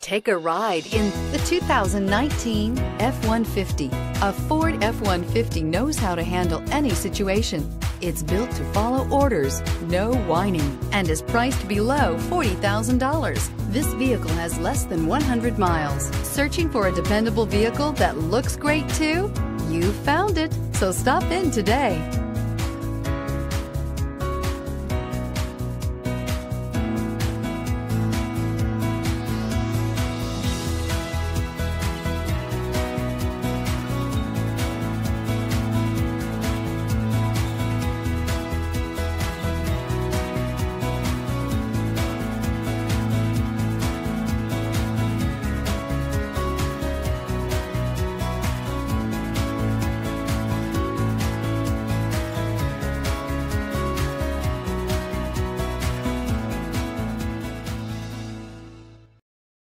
Take a ride in the 2019 F-150. A Ford F-150 knows how to handle any situation. It's built to follow orders, no whining, and is priced below $40,000. This vehicle has less than 100 miles. Searching for a dependable vehicle that looks great too? You found it, so stop in today.